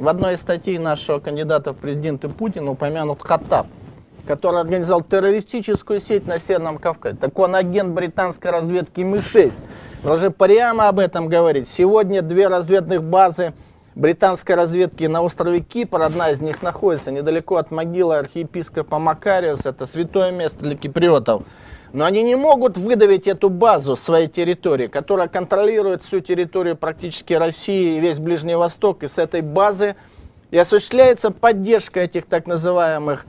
В одной из статей нашего кандидата в президенты Путина упомянут Хаттаб, который организовал террористическую сеть на Северном Кавказе. Так он агент британской разведки Ми-6. Должны прямо об этом говорить. Сегодня две разведных базы британской разведки на острове Кипр. Одна из них находится недалеко от могилы архиепископа Макариуса. Это святое место для киприотов. Но они не могут выдавить эту базу своей территории, которая контролирует всю территорию практически России и весь Ближний Восток. И с этой базы и осуществляется поддержка этих так называемых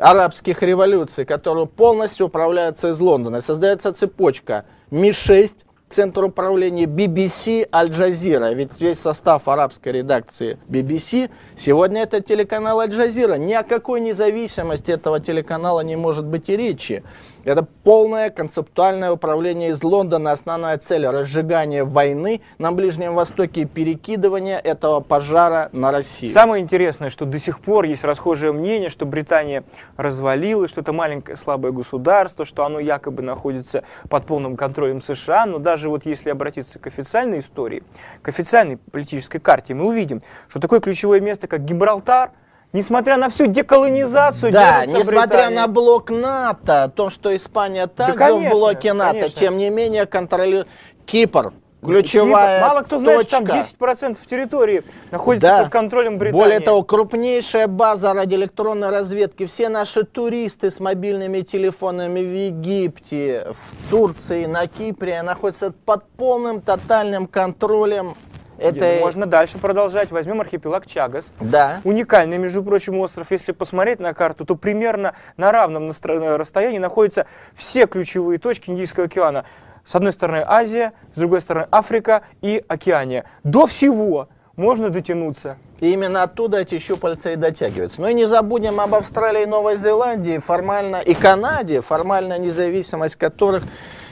арабских революций, которые полностью управляются из Лондона. И создается цепочка Ми-6, центр управления BBC Аль-Джазира. Ведь весь состав арабской редакции BBC сегодня это телеканал Аль-Джазира. Ни о какой независимости этого телеканала не может быть и речи. Это полное концептуальное управление из Лондона. Основная цель – разжигание войны на Ближнем Востоке и перекидывание этого пожара на Россию. Самое интересное, что до сих пор есть расхожее мнение, что Британия развалилась, что это маленькое слабое государство, что оно якобы находится под полным контролем США. Но даже вот если обратиться к официальной истории, к официальной политической карте, мы увидим, что такое ключевое место, как Гибралтар – Несмотря на всю деколонизацию, да, несмотря Британия. на блок НАТО, то, что Испания также да, конечно, в блоке НАТО, конечно. тем не менее контролирует Кипр. Ключевая. Мало кто знает, точка. там 10% территории находится да. под контролем Британии. Более того, крупнейшая база радиоэлектронной разведки. Все наши туристы с мобильными телефонами в Египте, в Турции, на Кипре находятся под полным тотальным контролем это... Можно дальше продолжать. Возьмем архипелаг Чагас. Да. Уникальный, между прочим, остров. Если посмотреть на карту, то примерно на равном расстоянии находятся все ключевые точки Индийского океана. С одной стороны Азия, с другой стороны Африка и Океания. До всего можно дотянуться. И именно оттуда эти щупальца и дотягиваются. Ну и не забудем об Австралии и Новой Зеландии, формально и Канаде, формальная независимость которых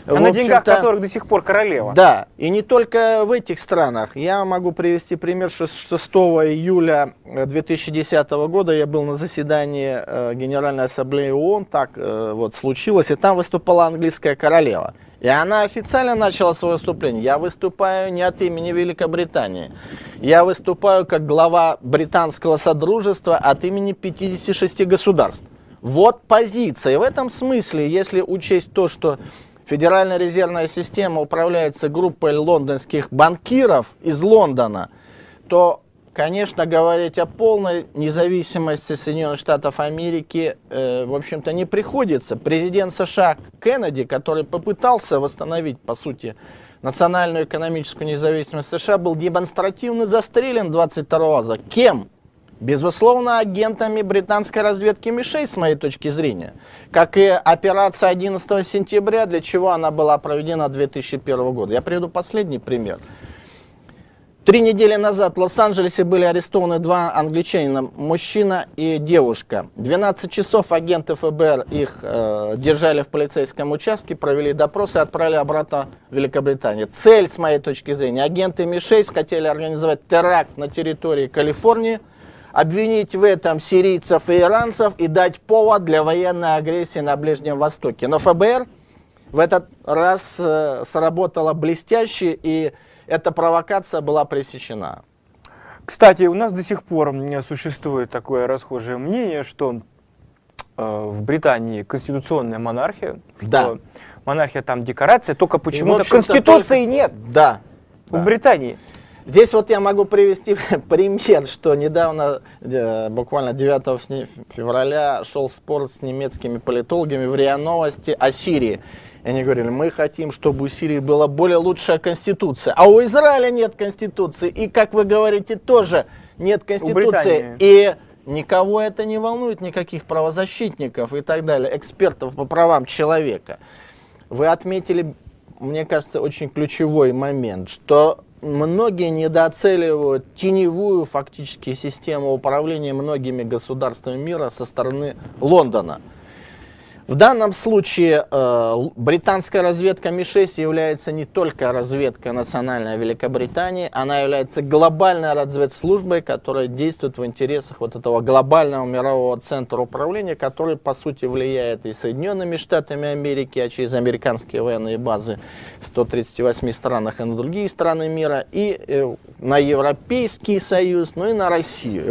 а на деньгах которых до сих пор королева. Да, и не только в этих странах. Я могу привести пример 6, 6 июля 2010 года. Я был на заседании э, Генеральной Ассамблеи ООН, так э, вот случилось, и там выступала английская королева. И она официально начала свое выступление. Я выступаю не от имени Великобритании. Я выступаю как глава британского содружества от имени 56 государств. Вот позиция. И в этом смысле, если учесть то, что Федеральная резервная система управляется группой лондонских банкиров из Лондона, то, конечно, говорить о полной независимости Соединенных Штатов Америки, э, в общем-то, не приходится. Президент США Кеннеди, который попытался восстановить, по сути, национальную экономическую независимость США, был демонстративно застрелен 22 раза. Кем? Безусловно, агентами британской разведки Ми-6, с моей точки зрения. Как и операция 11 сентября, для чего она была проведена 2001 года. Я приведу последний пример. Три недели назад в Лос-Анджелесе были арестованы два англичанина, мужчина и девушка. 12 часов агенты ФБР их э, держали в полицейском участке, провели допрос и отправили обратно в Великобританию. Цель, с моей точки зрения, агенты Ми-6 хотели организовать теракт на территории Калифорнии – обвинить в этом сирийцев и иранцев и дать повод для военной агрессии на Ближнем Востоке. Но ФБР в этот раз э, сработала блестяще, и эта провокация была пресечена. Кстати, у нас до сих пор существует такое расхожее мнение, что э, в Британии конституционная монархия, да. что монархия там декорация, только почему-то конституции только... нет. Да. У да. Британии. Здесь вот я могу привести пример, что недавно, э, буквально 9 февраля, шел спор с немецкими политологами в РИА Новости о Сирии. И они говорили, мы хотим, чтобы у Сирии была более лучшая конституция. А у Израиля нет конституции. И, как вы говорите, тоже нет конституции. И никого это не волнует, никаких правозащитников и так далее, экспертов по правам человека. Вы отметили, мне кажется, очень ключевой момент, что многие недооценивают теневую фактически систему управления многими государствами мира со стороны Лондона. В данном случае э, британская разведка МИ-6 является не только разведкой национальной Великобритании, она является глобальной разведслужбой, которая действует в интересах вот этого глобального мирового центра управления, который по сути влияет и Соединенными Штатами Америки, а через американские военные базы в 138 странах и на другие страны мира, и э, на Европейский Союз, ну и на Россию.